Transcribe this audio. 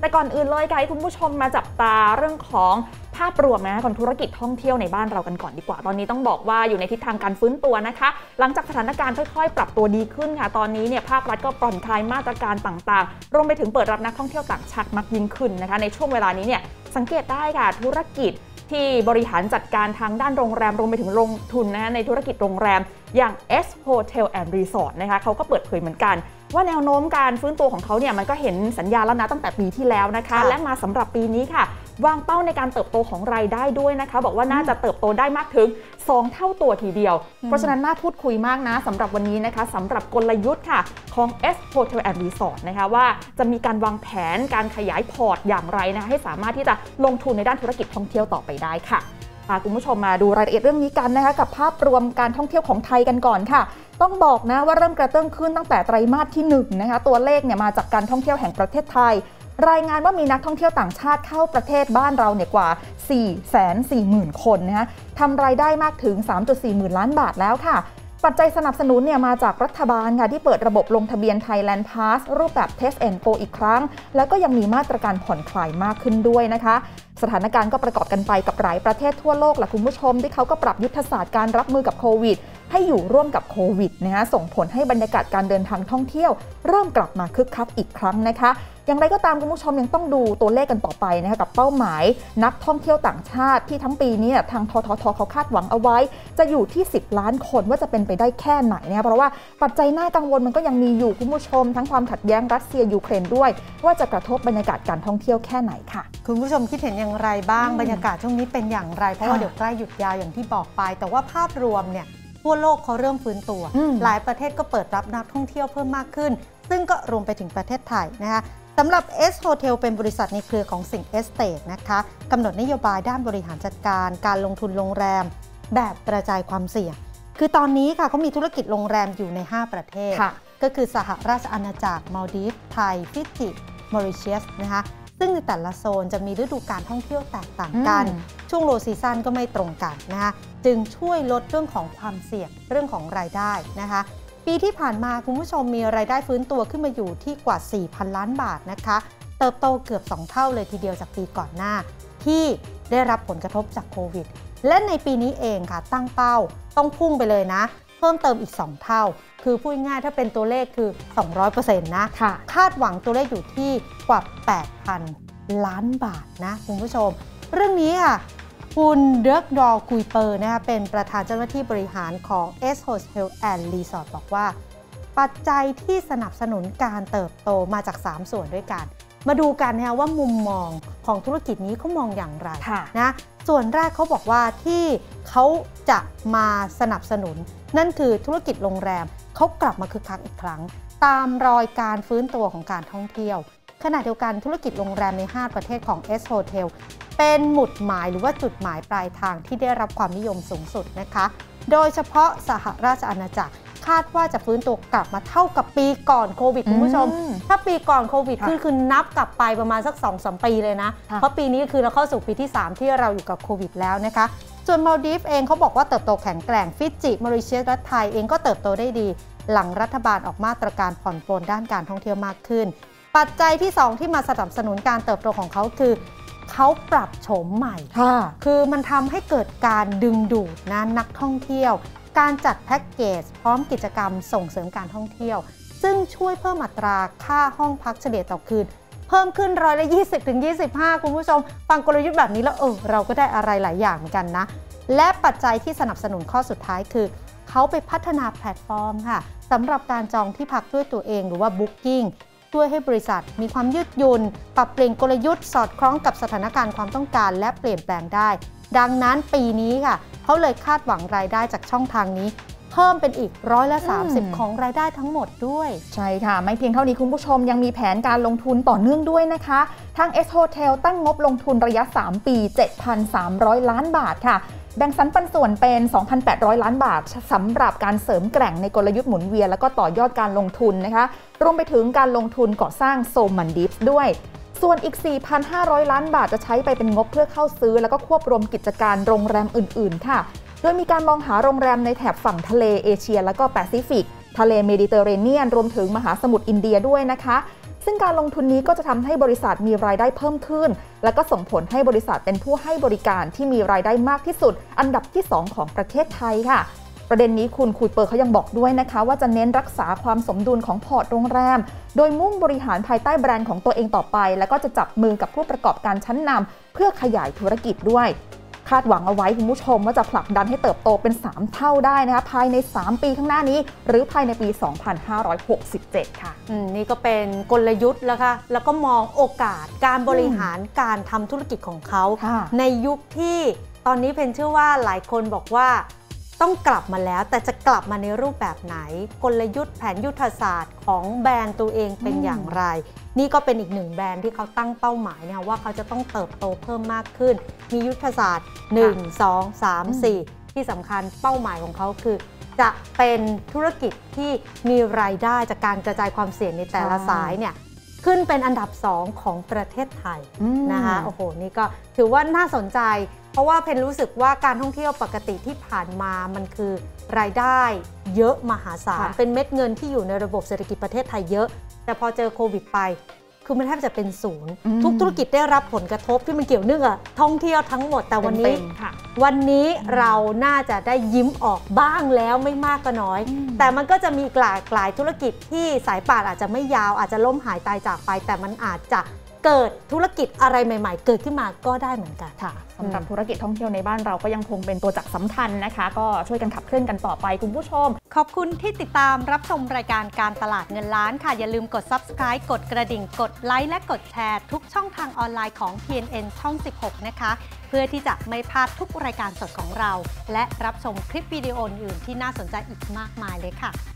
แต่ก่อนอื่นเลยค่ะให้คุณผู้ชมมาจับตาเรื่องของภาพรวมนะของธุรกิจท่องเที่ยวในบ้านเรากันก่อนดีกว่า ตอนนี้ต้องบอกว่าอยู่ในทิศทางการฟื้นตัวนะคะ หลังจากสถานการณ์ค่อยๆ ปรับตัวดีขึ้นค่ะ ตอนนี้เนี่ยภาครัฐก็ปล่อนคลายมาตรการต่างๆ รวมไปถึงเปิดรับนักท่องเที่ยวต่างชาติมากยิ่งขึ้นนะคะ ในช่วงเวลานี้เนี่ยสังเกตได้ค่ะธุรกิจที่บริหารจัดการทางด้านโรงแรมรวมไปถึงลงทุนนะคะในธุรกิจโรงแรม อย่าง S Hotel and Resort นะคะเขาก็เปิดเผยเหมือนกัน ว่าแนวโน้มการฟื้นตัวของเขาเนี่ยมันก็เห็นสัญญาแล้วนะตั้งแต่ปีที่แล้วนะคะค่ะและมาสำหรับปีนี้ค่ะ วางเป้าในการเติบโตของรายได้ด้วยนะคะ บอกว่าน่าจะเติบโตได้มากถึง 2 เท่าตัวทีเดียว เพราะฉะนั้นน่าพูดคุยมากนะสำหรับวันนี้นะคะสำหรับกลยุทธ์ค่ะของ S Hotel and Resort นะคะว่าจะมีการวางแผนการขยายพอร์ตอย่างไรนะคะให้สามารถที่จะลงทุนในด้านธุรกิจท่องเที่ยวต่อไปได้ค่ะ พาคุณผู้ชมมาดูรายละเอียดเรื่องนี้กันนะคะกับภาพรวมการท่องเที่ยวของไทยกันก่อนค่ะ ต้องบอกนะว่าเริ่มกระเตื้องขึ้นตั้งแต่ไตรมาสที่1นะคะตัวเลขเนี่ยมาจากการท่องเที่ยวแห่งประเทศไทย รายงานว่ามีนักท่องเที่ยวต่างชาติเข้าประเทศบ้านเราเนี่ยกว่า 4 4 0 0 0 0 คนนะคะทำรายได้มากถึง 3.4 หมื่นล้านบาทแล้วค่ะปัจจัยสนับสนุนเนี่ยมาจากรัฐบาลค่ะที่เปิดระบบลงทะเบียน Thailand Pass รูปแบบ Test and Go อีกครั้ง แล้วก็ยังมีมาตรการผ่อนคลายมากขึ้นด้วยนะคะ สถานการณ์ก็ประกอบกันไปกับหลายประเทศทั่วโลกแหละคุณผู้ชม ที่เขาก็ปรับยุทธศาสตร์การรับมือกับโควิด ให้อยู่ร่วมกับโควิดนะฮะส่งผลให้บรรยากาศการเดินทางท่องเที่ยว เริ่มกลับมาคึกคักอีกครั้งนะคะ อย่างไรก็ตามคุณผู้ชมยังต้องดูตัวเลขกันต่อไปนะคะกับเป้าหมาย นักท่องเที่ยวต่างชาติที่ทั้งปีนี้เนี่ยทางทททเขาคาดหวังเอาไว้ จะอยู่ที่ 10 ล้านคนว่าจะเป็นไปได้แค่ไหนนะคะเพราะว่าปัจจัยน่ากังวลมันก็ยังมีอยู่คุณผู้ชม ทั้งความขัดแย้งรัสเซียยูเครนด้วย ว่าจะกระทบบรรยากาศการท่องเที่ยวแค่ไหนค่ะ คุณผู้ชมคิดเห็นอย่างไรบ้างอืมบรรยากาศช่วงนี้เป็นอย่างไรเพราะว่าค่ะเดี๋ยวใกล้หยุดยาวอย่างที่บอกไป แต่ว่าภาพรวมเนี่ยทั่วโลกเขาเริ่มฟื้นตัวอืมหลายประเทศก็เปิดรับนักท่องเที่ยวเพิ่มมากขึ้น ซึ่งก็รวมไปถึงประเทศไทยนะคะ สำหรับ S Hotel เป็นบริษัทในเครือของสิง Estate นะคะกำหนดนโยบายด้านบริหารจัดการ การลงทุนโรงแรม แบบกระจายความเสี่ยง คือตอนนี้ค่ะเขามีธุรกิจโรงแรมอยู่ใน 5 ประเทศค่ะก็คือสหราชอาณาจักรมาลดีฟไทย ฟิจิมอริเชียสนะคะซึ่งในแต่ละโซนจะมีฤดูการท่องเที่ยวแตกต่างกันอืมช่วงโลซีซันก็ไม่ตรงกันนะคะจึงช่วยลดเรื่องของความเสี่ยงเรื่องของรายได้นะคะ ปีที่ผ่านมาคุณผู้ชมมีรายได้ฟื้นตัวขึ้นมาอยู่ที่กว่า 4,000 ล้านบาทนะคะ เติบโตเกือบ 2 เท่าเลยทีเดียวจากปีก่อนหน้า ที่ได้รับผลกระทบจากโควิด และในปีนี้เองค่ะตั้งเป้าต้องพุ่งไปเลยนะ เพิ่มเติมอีก 2 เท่า คือพูดง่ายๆถ้าเป็นตัวเลขคือ 200%นะค่ะคาดหวังตัวเลขอยู่ที่กว่า 8,000 ล้านบาทนะคุณผู้ชม เรื่องนี้ค่ะ คุณเดิร์กดอร์คุยเปอร์นะคะเป็นประธานเจ้าหน้าที่บริหารของ S Hotel and Resort บอกว่า ปัจจัยที่สนับสนุนการเติบโตมาจาก 3 ส่วนด้วยกัน มาดูกันนะคะว่ามุมมองของธุรกิจนี้เขามองอย่างไรค่ะนะส่วนแรกเขาบอกว่าที่เขาจะมาสนับสนุน นั่นคือธุรกิจโรงแรมเขากลับมาคึกคักอีกครั้ง ตามรอยการฟื้นตัวของการท่องเที่ยว ขณะเดียวกันธุรกิจโรงแรมใน 5 ประเทศของ S Hotel เป็นหมุดหมายหรือว่าจุดหมายปลายทางที่ได้รับความนิยมสูงสุดนะคะ โดยเฉพาะสหราชอาณาจักรคาดว่าจะฟื้นตัวกลับมาเท่ากับปีก่อนโควิดคุณผู้ชมอืมถ้าปีก่อนโควิดค่ะขึ้นคือนับกลับไปประมาณสัก2อสปีเลยนะค่ะเพราะปีนี้คือเราเข้าสู่ปีที่ 3 ที่เราอยู่กับโควิดแล้วนะคะ ส่วนมาลดีฟเองเขาบอกว่าเติบโตแข็งแกร่งฟิจิมอริเชียสและไทยเองก็เติบโตได้ดี หลังรัฐบาลออกมาตรการผ่อนปลนด้านการท่องเที่ยวมากขึ้น ปัจจัยที่ 2 ที่มาสนับสนุนการเติบโตของเขาคือเขาปรับโฉมใหม่ค่ะคือมันทำให้เกิดการดึงดูดนะนักท่องเที่ยว การจัดแพ็กเกจพร้อมกิจกรรมส่งเสริมการท่องเที่ยว ซึ่งช่วยเพิ่มอัตราค่าห้องพักเฉลี่ยต่อคืน เพิ่มขึ้นร้อยละ20ถึง25 คุณผู้ชม ฟังกลยุทธ์แบบนี้แล้วเออเราก็ได้อะไรหลายอย่างเหมือนกันนะ และปัจจัยที่สนับสนุนข้อสุดท้ายคือ เขาไปพัฒนาแพลตฟอร์มค่ะสำหรับการจองที่พักด้วยตัวเองหรือว่า Booking ช่วยให้บริษัท มีความยืดหยุ่น ปรับเปลี่ยนกลยุทธ์สอดคล้องกับสถานการณ์ความต้องการ และเปลี่ยนแปลงได้ ดังนั้นปีนี้ค่ะเขาเลยคาดหวังรายได้จากช่องทางนี้ พิ่มเป็นอีกร้อยละอืม30 ของรายได้ทั้งหมดด้วย ใช่ค่ะ ไม่เพียงเท่านี้คุณผู้ชมยังมีแผนการลงทุนต่อเนื่องด้วยนะคะ ทาง S Hotel ตั้งงบลงทุนระยะ 3 ปี 7,300 ล้านบาทค่ะแบ่งสรรปันส่วนเป็น 2,800 ล้านบาทสำหรับการเสริมแกร่งในกลยุทธ์หมุนเวียนแล้วก็ต่อยอดการลงทุนนะคะ รวมไปถึงการลงทุนก่อสร้างโซมัลดีฟส์ด้วย ส่วนอีก 4,500 ล้านบาทจะใช้ไปเป็นงบเพื่อเข้าซื้อ แล้วก็ควบรวมกิจการโรงแรมอื่น ๆ ค่ะ โดยมีการมองหาโรงแรมในแถบฝั่งทะเลเอเชีย แล้วก็แปซิฟิก ทะเลเมดิเตอร์เรเนียน รวมถึงมหาสมุทรอินเดียด้วยนะคะ ซึ่งการลงทุนนี้ก็จะทำให้บริษัทมีรายได้เพิ่มขึ้น และก็ส่งผลให้บริษัทเป็นผู้ให้บริการที่มีรายได้มากที่สุด อันดับที่ 2 ของประเทศไทยค่ะประเด็นนี้คุณคุยเปอร์เขายังบอกด้วยนะคะ ว่าจะเน้นรักษาความสมดุลของพอร์ตโรงแรม โดยมุ่งบริหารภายใต้แบรนด์ของตัวเองต่อไป แล้วก็จะจับมือกับผู้ประกอบการชั้นนำเพื่อขยายธุรกิจด้วย คาดหวังเอาไว้คุณผู้ชมว่าจะผลักดันให้เติบโตเป็น 3 เท่าได้นะคะภายใน 3 ปีข้างหน้านี้ หรือภายในปี 2567 ค่ะอืมนี่ก็เป็นกลยุทธ์แล้วค่ะแล้วก็มองโอกาสการบริหารการทำธุรกิจของเขาค่ะในยุคที่ตอนนี้เพนเชื่อว่าหลายคนบอกว่า ต้องกลับมาแล้วแต่จะกลับมาในรูปแบบไหน กลยุทธ์แผนยุทธศาสตร์ของแบรนด์ตัวเองเป็นอืมอย่างไร นี่ก็เป็นอีกหนึ่งแบรนด์ที่เขาตั้งเป้าหมายเนี่ยว่าเขาจะต้องเติบโตเพิ่มมากขึ้น มียุทธศาสตร์ 1 2 3 4 ที่สำคัญเป้าหมายของเขาคือ จะเป็นธุรกิจที่มีรายได้จากการกระจายความเสี่ยงในแต่ละใช่สายเนี่ย ขึ้นเป็นอันดับ 2 ของประเทศไทยอืมนะคะโอ้โหนี่ก็ถือว่าน่าสนใจ เพราะว่าเพนรู้สึกว่าการท่องเที่ยวปกติที่ผ่านมามันคือรายได้เยอะมหาศาลค่ะเป็นเม็ดเงินที่อยู่ในระบบเศรษฐกิจประเทศไทยเยอะ แต่พอเจอโควิดไป คือมันแทบจะเป็นศูนย์อืมทุกธุรกิจได้รับผลกระทบที่มันเกี่ยวเนื่องกับท่องเที่ยวทั้งหมดแต่วันนี้เต็มๆค่ะวันนี้เราน่าจะได้ยิ้มออกบ้างแล้วไม่มากก็น้อยอืมแต่มันก็จะมีหลากหลายธุรกิจที่สายป่านอาจจะไม่ยาวอาจจะล้มหายตายจากไป แต่มันอาจจะ เกิดธุรกิจอะไรใหม่ ๆ เกิดขึ้นมาก็ได้เหมือนกันค่ะสำหรับธุรกิจท่องเที่ยวในบ้านเราก็ยังคงเป็นตัวจักรสำคัญนะคะ ก็ช่วยกันขับเคลื่อนกันต่อไปคุณผู้ชม ขอบคุณที่ติดตามรับชมรายการการตลาดเงินล้านค่ะ อย่าลืมกด subscribe กดกระดิ่ง กดไลค์และกดแชร์ทุกช่องทางออนไลน์ของ TNN ช่อง 16 นะคะ เพื่อที่จะไม่พลาดทุกรายการสดของเรา และรับชมคลิปวิดีโออื่นๆที่น่าสนใจอีกมากมายเลยค่ะ